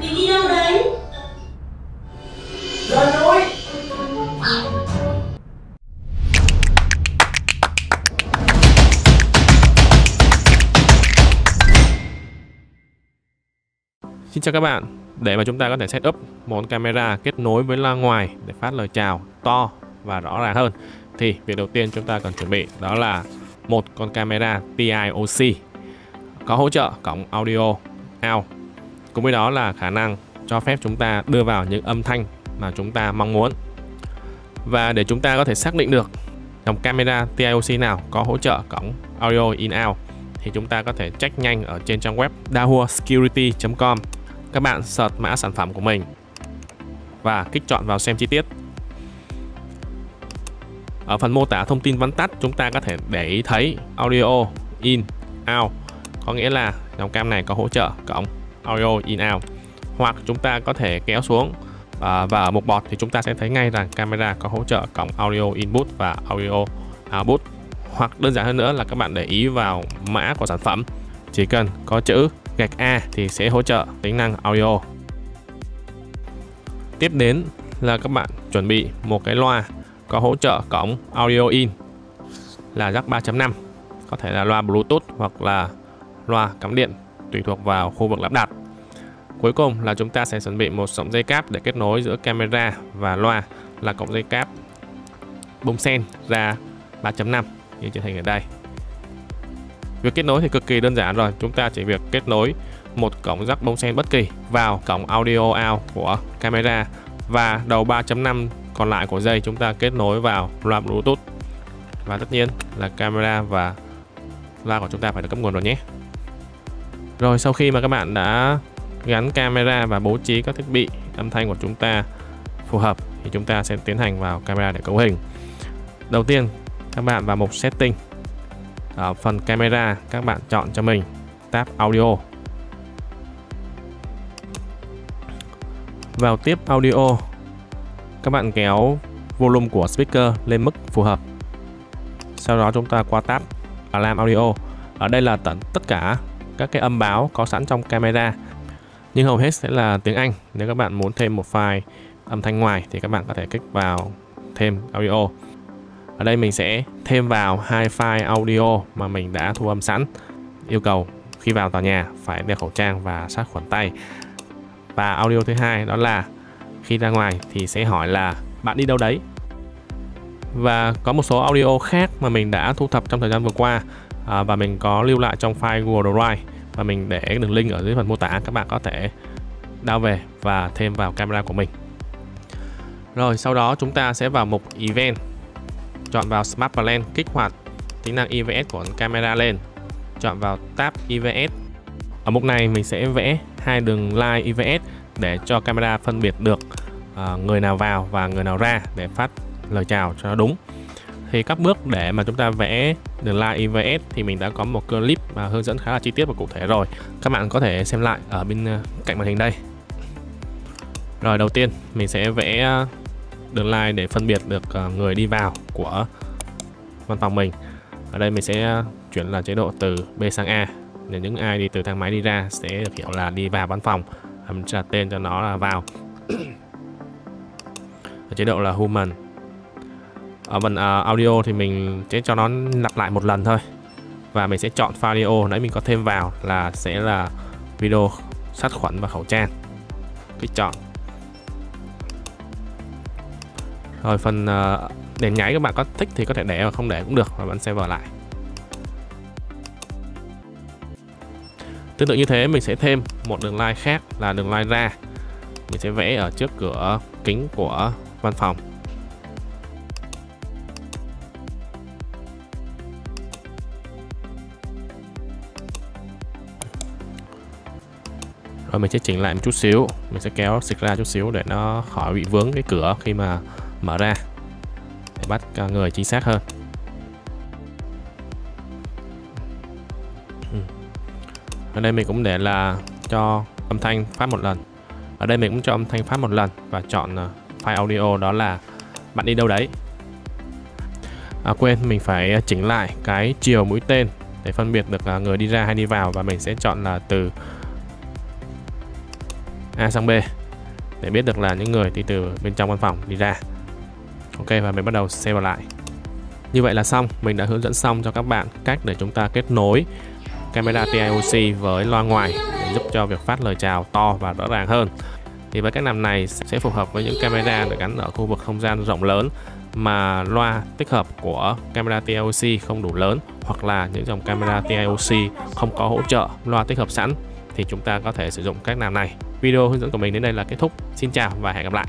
Mình đi đâu đấy? Ra núi Xin chào các bạn. Để mà chúng ta có thể set up một camera kết nối với loa ngoài để phát lời chào to và rõ ràng hơn, thì việc đầu tiên chúng ta cần chuẩn bị đó là một con camera TIOC có hỗ trợ cổng audio out cùng với đó là khả năng cho phép chúng ta đưa vào những âm thanh mà chúng ta mong muốn. Và để chúng ta có thể xác định được dòng camera TIOC nào có hỗ trợ cổng audio in out, thì chúng ta có thể check nhanh ở trên trang web dahuasecurity.com các bạn search mã sản phẩm của mình và kích chọn vào xem chi tiết. Ở phần mô tả thông tin vắn tắt, chúng ta có thể để ý thấy audio in out, có nghĩa là dòng cam này có hỗ trợ cổng audio in out. Hoặc chúng ta có thể kéo xuống à, và ở mục bọt thì chúng ta sẽ thấy ngay rằng camera có hỗ trợ cổng audio input và audio output. Hoặc đơn giản hơn nữa là các bạn để ý vào mã của sản phẩm. Chỉ cần có chữ gạch A thì sẽ hỗ trợ tính năng audio. Tiếp đến là các bạn chuẩn bị một cái loa có hỗ trợ cổng audio in là jack 3.5 có thể là loa bluetooth hoặc là loa cắm điện tùy thuộc vào khu vực lắp đặt. Cuối cùng là chúng ta sẽ chuẩn bị một sợi dây cáp để kết nối giữa camera và loa là cổng dây cáp bông sen ra 3.5 như trên hình ở đây. Việc kết nối thì cực kỳ đơn giản rồi, chúng ta chỉ việc kết nối một cổng jack bông sen bất kỳ vào cổng audio out của camera và đầu 3.5 còn lại của dây chúng ta kết nối vào loa Bluetooth. Và tất nhiên là camera và loa của chúng ta phải được cấp nguồn rồi nhé. Rồi, sau khi mà các bạn đã gắn camera và bố trí các thiết bị, âm thanh của chúng ta phù hợp, thì chúng ta sẽ tiến hành vào camera để cấu hình. Đầu tiên, các bạn vào mục setting. Ở phần camera, các bạn chọn cho mình tab audio. Vào tiếp audio, các bạn kéo volume của speaker lên mức phù hợp. Sau đó chúng ta qua tab alarm audio. Ở đây là tận tất cả các cái âm báo có sẵn trong camera. Nhưng hầu hết sẽ là tiếng Anh. Nếu các bạn muốn thêm một file âm thanh ngoài thì các bạn có thể kích vào thêm audio. Ở đây mình sẽ thêm vào hai file audio mà mình đã thu âm sẵn. Yêu cầu khi vào tòa nhà phải đeo khẩu trang và sát khuẩn tay. Và audio thứ hai đó là khi ra ngoài thì sẽ hỏi là bạn đi đâu đấy? Và có một số audio khác mà mình đã thu thập trong thời gian vừa qua à, và mình có lưu lại trong file Google Drive và mình để đường link ở dưới phần mô tả các bạn có thể download về và thêm vào camera của mình. Rồi sau đó chúng ta sẽ vào mục event. Chọn vào Smart Plan kích hoạt tính năng IVS của camera lên. Chọn vào tab IVS ở mục này mình sẽ vẽ hai đường line IVS để cho camera phân biệt được uh, người nào vào và người nào ra để phát lời chào cho nó đúng thì các bước để mà chúng ta vẽ đường line IVS thì mình đã có một clip mà hướng dẫn khá là chi tiết và cụ thể rồi. Các bạn có thể xem lại ở bên ờ, cạnh màn hình đây. Rồi, đầu tiên mình sẽ vẽ đường line để phân biệt được ờ, người đi vào của văn phòng mình. Ở đây mình sẽ ờ, chuyển là chế độ từ B sang A. Để những ai đi từ thang máy đi ra sẽ được hiểu là đi vào văn phòng mình trả tên cho nó là vào. Ở chế độ là human ở phần uh, audio thì mình sẽ cho nó lặp lại một lần thôi. Và mình sẽ chọn file audio nãy mình có thêm vào là sẽ là video sát khuẩn và khẩu trang. Kích chọn. Rồi phần uh, đèn nháy các bạn có thích thì có thể để và không để cũng được và vẫn sẽ vào lại. Tương tự như thế mình sẽ thêm một đường line khác là đường line ra. Mình sẽ vẽ ở trước cửa kính của văn phòng. Rồi mình sẽ chỉnh lại một chút xíu. Mình sẽ kéo xịt ra chút xíu để nó khỏi bị vướng cái cửa khi mà mở ra. Để bắt à, người chính xác hơn. Ừ. ở đây mình cũng để là cho âm thanh phát một lần. Ở đây mình cũng cho âm thanh phát một lần và chọn à, file audio đó là bạn đi đâu đấy. À, quên mình phải chỉnh lại cái chiều mũi tên để phân biệt được là người đi ra hay đi vào và mình sẽ chọn là từ A sang B để biết được là những người đi từ bên trong văn phòng đi ra. Ok, và mình bắt đầu save lại. Như vậy là xong. Mình đã hướng dẫn xong cho các bạn cách để chúng ta kết nối camera TIOC với loa ngoài để giúp cho việc phát lời chào to và rõ ràng hơn. Thì với cách làm này sẽ phù hợp với những camera được gắn ở khu vực không gian rộng lớn mà loa tích hợp của camera TIOC không đủ lớn hoặc là những dòng camera TIOC không có hỗ trợ loa tích hợp sẵn thì chúng ta có thể sử dụng cách làm này. Video hướng dẫn của mình đến đây là kết thúc. Xin chào và hẹn gặp lại.